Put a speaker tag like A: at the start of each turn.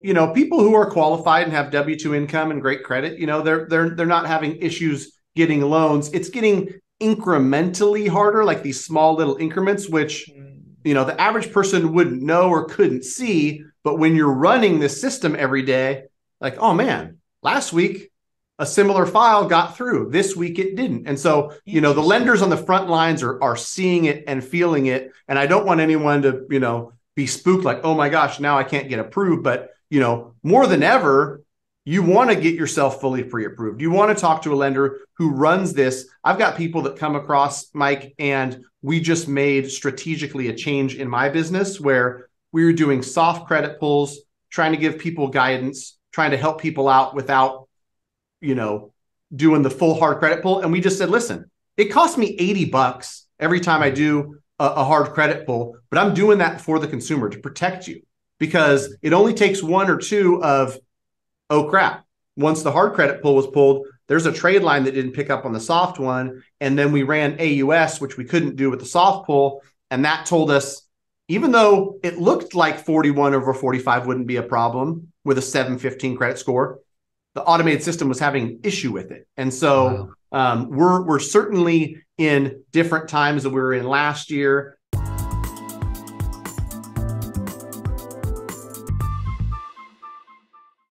A: you know, people who are qualified and have W two income and great credit, you know, they're they're they're not having issues getting loans. It's getting incrementally harder, like these small little increments, which you know the average person wouldn't know or couldn't see. But when you're running this system every day, like, oh man, last week a similar file got through. This week it didn't. And so, you know, the lenders on the front lines are are seeing it and feeling it. And I don't want anyone to, you know, be spooked like, oh my gosh, now I can't get approved. But, you know, more than ever, you want to get yourself fully pre-approved. You want to talk to a lender who runs this. I've got people that come across Mike and we just made strategically a change in my business where we were doing soft credit pulls, trying to give people guidance, trying to help people out without you know, doing the full hard credit pull. And we just said, listen, it costs me 80 bucks every time I do a, a, hard credit pull, but I'm doing that for the consumer to protect you because it only takes one or two of, oh crap, once the hard credit pull was pulled, there's a trade line that didn't pick up on the soft one. And then we ran AUS, which we couldn't do with the soft pull. And that told us, even though it looked like 41 over 45 wouldn't be a problem with a 715 credit score, the automated system was having an issue with it. And so wow. um, we're we're certainly in different times that we were in last year.